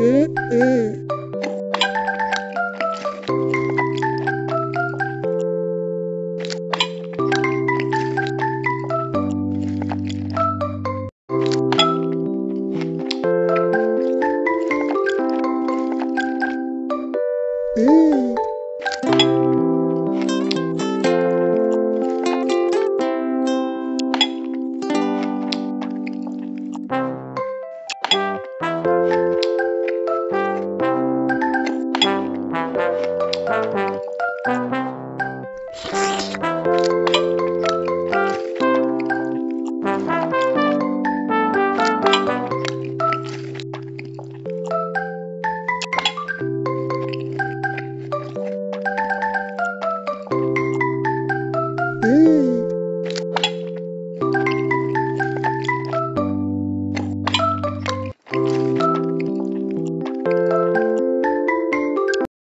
Mm-mm. Ừ. ừ うん。